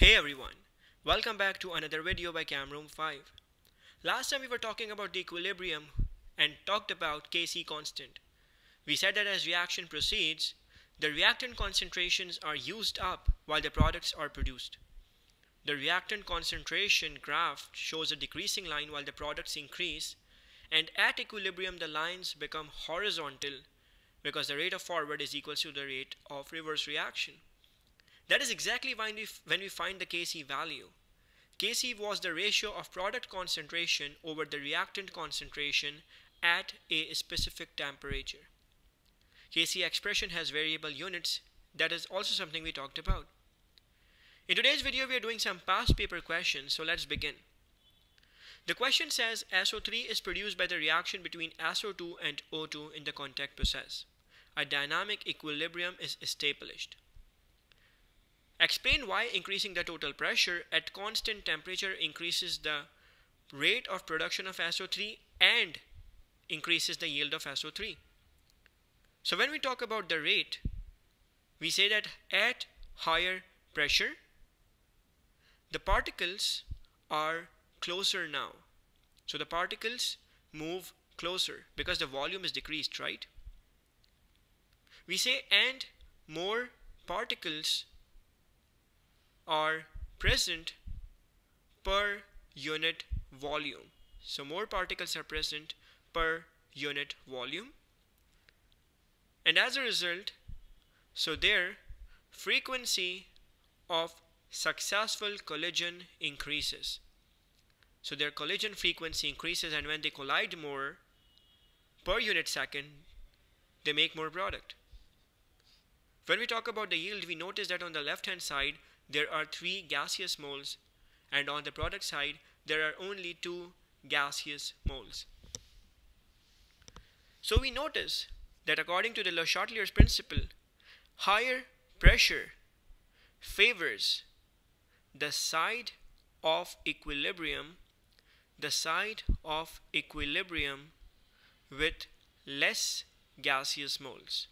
Hey everyone, welcome back to another video by Chem Room 5. Last time we were talking about the equilibrium and talked about Kc constant. We said that as reaction proceeds, the reactant concentrations are used up while the products are produced. The reactant concentration graph shows a decreasing line while the products increase and at equilibrium the lines become horizontal because the rate of forward is equal to the rate of reverse reaction. That is exactly when we, when we find the Kc value. Kc was the ratio of product concentration over the reactant concentration at a specific temperature. Kc expression has variable units. That is also something we talked about. In today's video, we are doing some past paper questions, so let's begin. The question says SO3 is produced by the reaction between SO2 and O2 in the contact process. A dynamic equilibrium is established. Explain why increasing the total pressure at constant temperature increases the rate of production of SO3 and increases the yield of SO3. So when we talk about the rate, we say that at higher pressure, the particles are closer now. So the particles move closer because the volume is decreased, right? We say and more particles are present per unit volume. So more particles are present per unit volume. And as a result, so their frequency of successful collision increases. So their collision frequency increases and when they collide more per unit second, they make more product. When we talk about the yield, we notice that on the left hand side, there are three gaseous moles and on the product side there are only two gaseous moles. So we notice that according to the Le Chatelier's principle, higher pressure favors the side of equilibrium, the side of equilibrium with less gaseous moles.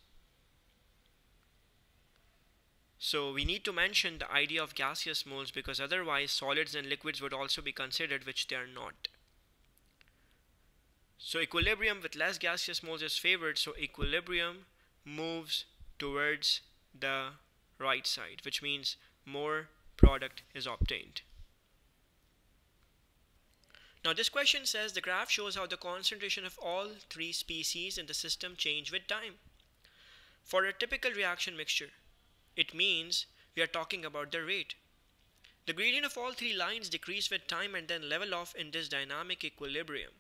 So we need to mention the idea of gaseous moles because otherwise solids and liquids would also be considered which they are not. So equilibrium with less gaseous moles is favored so equilibrium moves towards the right side which means more product is obtained. Now this question says the graph shows how the concentration of all three species in the system change with time. For a typical reaction mixture, it means we are talking about the rate. The gradient of all three lines decrease with time and then level off in this dynamic equilibrium.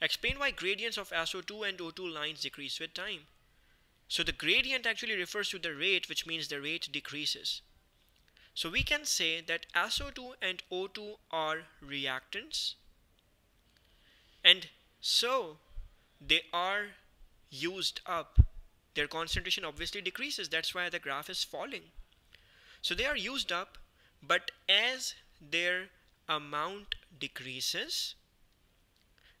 Explain why gradients of SO2 and O2 lines decrease with time. So the gradient actually refers to the rate which means the rate decreases. So we can say that SO2 and O2 are reactants and so they are used up their concentration obviously decreases. That's why the graph is falling. So they are used up, but as their amount decreases,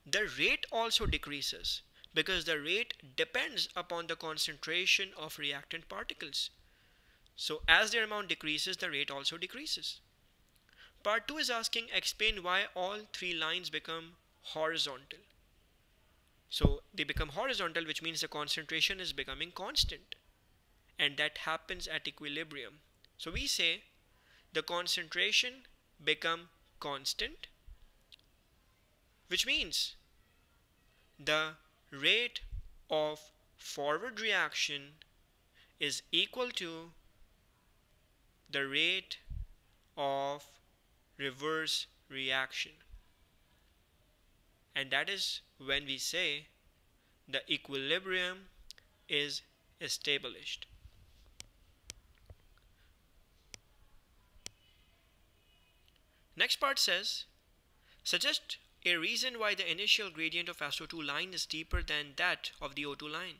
the rate also decreases because the rate depends upon the concentration of reactant particles. So as their amount decreases, the rate also decreases. Part 2 is asking explain why all three lines become horizontal. So they become horizontal, which means the concentration is becoming constant. And that happens at equilibrium. So we say the concentration become constant, which means the rate of forward reaction is equal to the rate of reverse reaction and that is when we say the equilibrium is established. Next part says, suggest a reason why the initial gradient of SO2 line is deeper than that of the O2 line.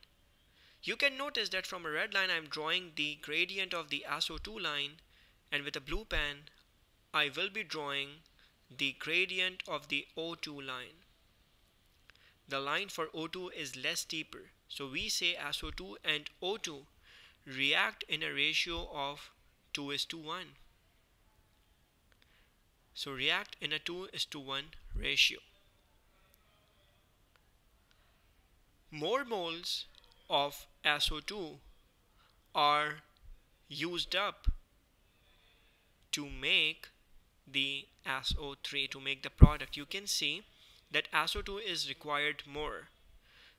You can notice that from a red line I am drawing the gradient of the SO2 line and with a blue pen I will be drawing the gradient of the O2 line the line for O2 is less steeper. So we say SO2 and O2 react in a ratio of 2 is to 1. So react in a 2 is to 1 ratio. More moles of SO2 are used up to make the SO3 to make the product you can see that SO2 is required more.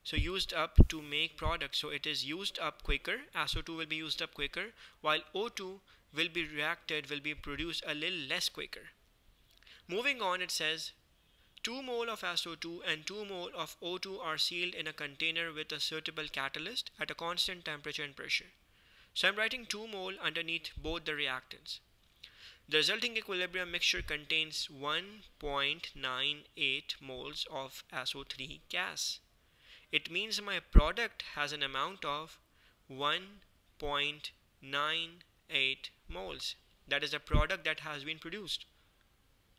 So used up to make products. so it is used up quicker. SO2 will be used up quicker while O2 will be reacted will be produced a little less quicker. Moving on it says 2 mole of SO2 and 2 mole of O2 are sealed in a container with a suitable catalyst at a constant temperature and pressure. So I'm writing 2 mole underneath both the reactants the resulting equilibrium mixture contains 1.98 moles of SO3 gas. It means my product has an amount of 1.98 moles. That is a product that has been produced.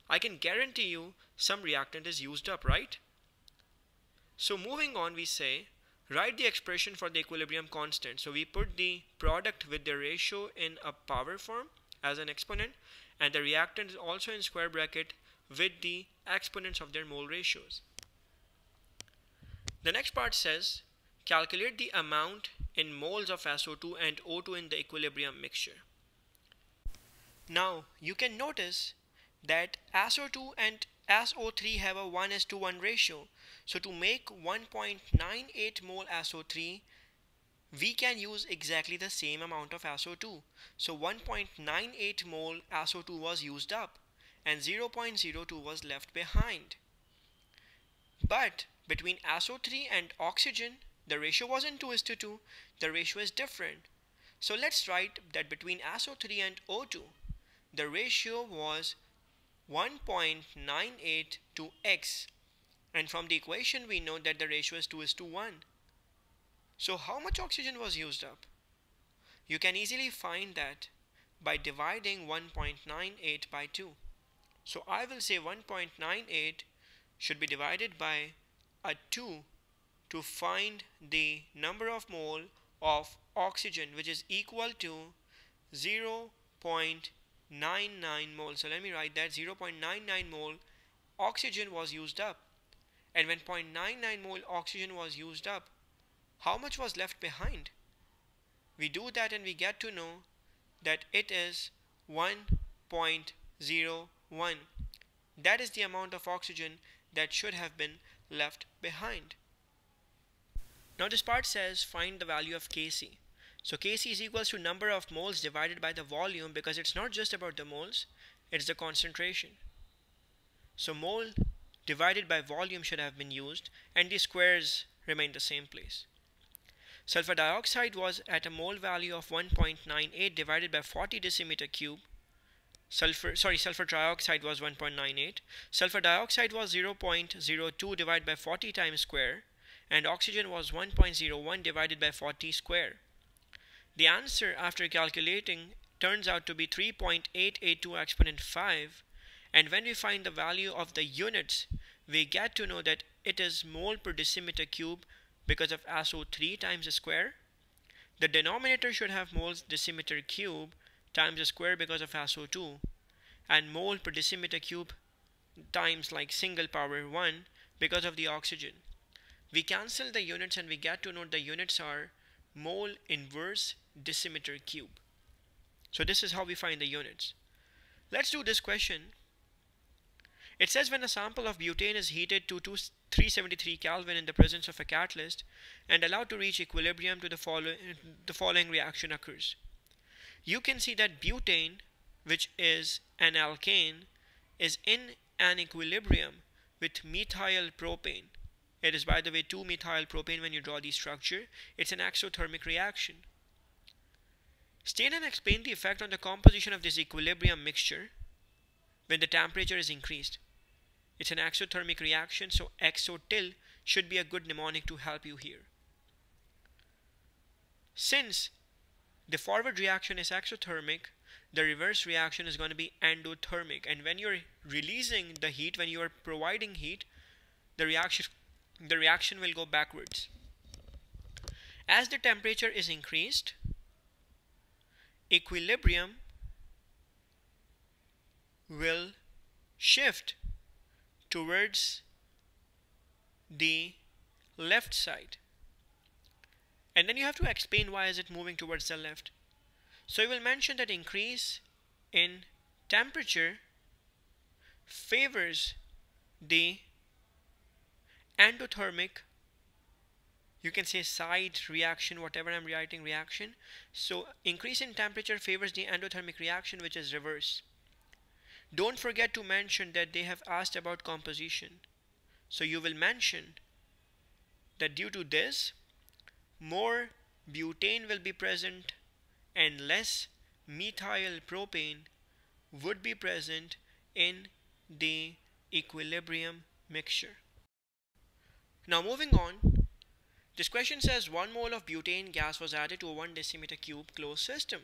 I can guarantee you some reactant is used up, right? So moving on, we say, write the expression for the equilibrium constant. So we put the product with the ratio in a power form as an exponent and the reactant is also in square bracket with the exponents of their mole ratios. The next part says calculate the amount in moles of SO2 and O2 in the equilibrium mixture. Now you can notice that SO2 and SO3 have a 1 is to 1 ratio. So to make 1.98 mole SO3 we can use exactly the same amount of SO2. So 1.98 mole SO2 was used up and 0.02 was left behind. But between SO3 and oxygen, the ratio wasn't 2 is to 2, the ratio is different. So let's write that between SO3 and O2, the ratio was 1.98 to X. And from the equation, we know that the ratio is 2 is to 1. So how much oxygen was used up? You can easily find that by dividing 1.98 by 2. So I will say 1.98 should be divided by a 2 to find the number of mole of oxygen which is equal to 0.99 mole. So let me write that 0.99 mole oxygen was used up. And when 0.99 mole oxygen was used up, how much was left behind? We do that and we get to know that it is 1.01. That is the amount of oxygen that should have been left behind. Now this part says find the value of Kc. So Kc is equals to number of moles divided by the volume because it's not just about the moles, it's the concentration. So mole divided by volume should have been used and the squares remain the same place. Sulfur dioxide was at a mole value of 1.98 divided by 40 decimeter cube. Sulfur, sorry, sulfur trioxide was 1.98. Sulfur dioxide was 0.02 divided by 40 times square. And oxygen was 1.01 divided by 40 square. The answer after calculating turns out to be 3.882 exponent 5. And when we find the value of the units, we get to know that it is mole per decimeter cube because of SO3 times the square. The denominator should have moles decimeter cube times the square because of SO2 and mole per decimeter cube times like single power 1 because of the oxygen. We cancel the units and we get to know the units are mole inverse decimeter cube. So this is how we find the units. Let's do this question. It says when a sample of butane is heated to 373 Kelvin in the presence of a catalyst and allowed to reach equilibrium to the, the following reaction occurs. You can see that butane, which is an alkane, is in an equilibrium with methyl propane. It is by the way 2-methyl propane when you draw the structure. It's an exothermic reaction. State and explain the effect on the composition of this equilibrium mixture when the temperature is increased. It's an exothermic reaction, so exotil should be a good mnemonic to help you here. Since the forward reaction is exothermic, the reverse reaction is going to be endothermic. And when you're releasing the heat, when you are providing heat, the reaction, the reaction will go backwards. As the temperature is increased, equilibrium will shift towards the left side. And then you have to explain why is it moving towards the left. So you will mention that increase in temperature favors the endothermic you can say side reaction whatever I'm writing reaction so increase in temperature favors the endothermic reaction which is reverse don't forget to mention that they have asked about composition so you will mention that due to this more butane will be present and less methyl propane would be present in the equilibrium mixture. Now moving on, this question says 1 mole of butane gas was added to a 1 decimeter cube closed system,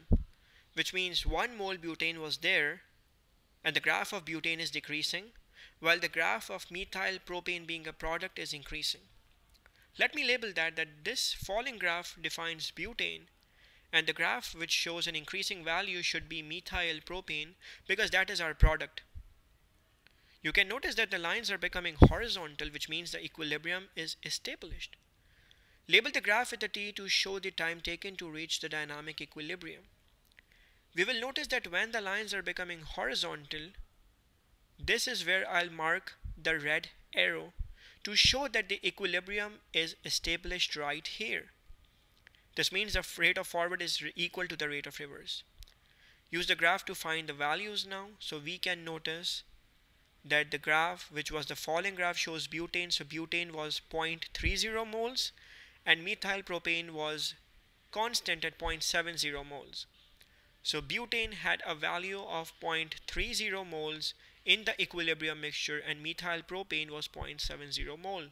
which means 1 mole butane was there and the graph of butane is decreasing while the graph of methyl propane being a product is increasing. Let me label that that this falling graph defines butane and the graph which shows an increasing value should be methyl propane because that is our product. You can notice that the lines are becoming horizontal which means the equilibrium is established. Label the graph with a T to show the time taken to reach the dynamic equilibrium. We will notice that when the lines are becoming horizontal, this is where I'll mark the red arrow to show that the equilibrium is established right here. This means the rate of forward is equal to the rate of reverse. Use the graph to find the values now. So we can notice that the graph, which was the falling graph, shows butane. So butane was 0.30 moles and methyl propane was constant at 0.70 moles. So butane had a value of 0.30 moles in the equilibrium mixture and methyl propane was 0.70 mole.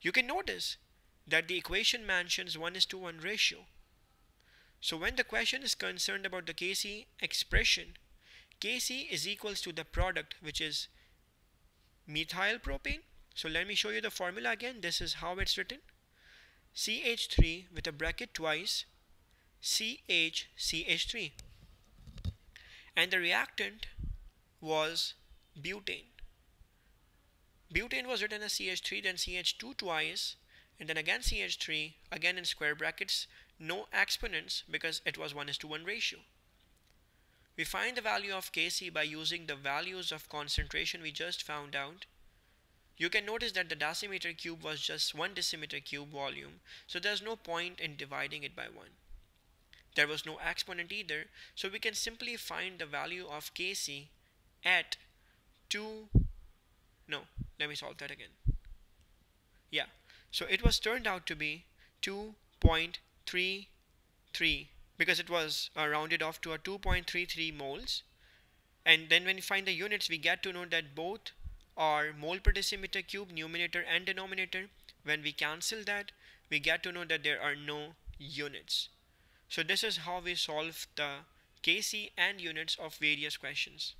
You can notice that the equation mentions 1 is to 1 ratio. So when the question is concerned about the Kc expression, Kc is equals to the product which is methyl propane. So let me show you the formula again. This is how it's written. CH3 with a bracket twice CH3 and the reactant was butane. Butane was written as CH3 then CH2 twice and then again CH3 again in square brackets no exponents because it was 1 is to 1 ratio. We find the value of Kc by using the values of concentration we just found out. You can notice that the decimeter cube was just 1 decimeter cube volume so there's no point in dividing it by 1. There was no exponent either so we can simply find the value of Kc at 2 no let me solve that again yeah so it was turned out to be 2.33 because it was uh, rounded off to a 2.33 moles. And then when we find the units, we get to know that both are mole per decimeter cube, numerator and denominator. When we cancel that, we get to know that there are no units. So this is how we solve the Kc and units of various questions.